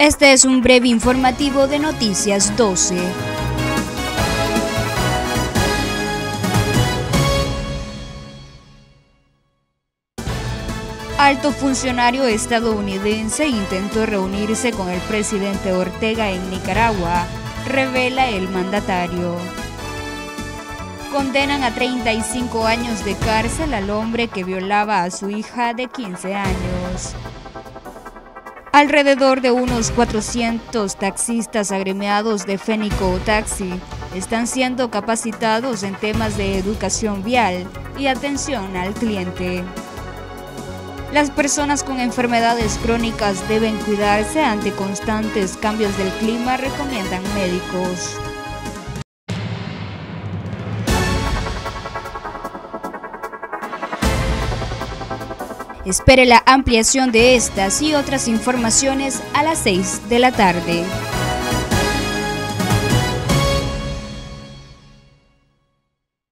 Este es un breve informativo de Noticias 12. Alto funcionario estadounidense intentó reunirse con el presidente Ortega en Nicaragua, revela el mandatario. Condenan a 35 años de cárcel al hombre que violaba a su hija de 15 años. Alrededor de unos 400 taxistas agremiados de Fénico Taxi están siendo capacitados en temas de educación vial y atención al cliente. Las personas con enfermedades crónicas deben cuidarse ante constantes cambios del clima, recomiendan médicos. Espere la ampliación de estas y otras informaciones a las 6 de la tarde.